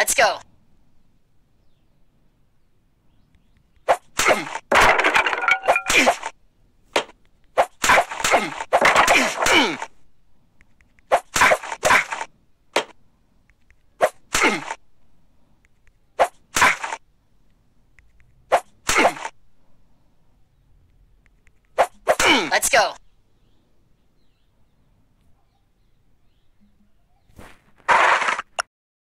Let's go. Let's go.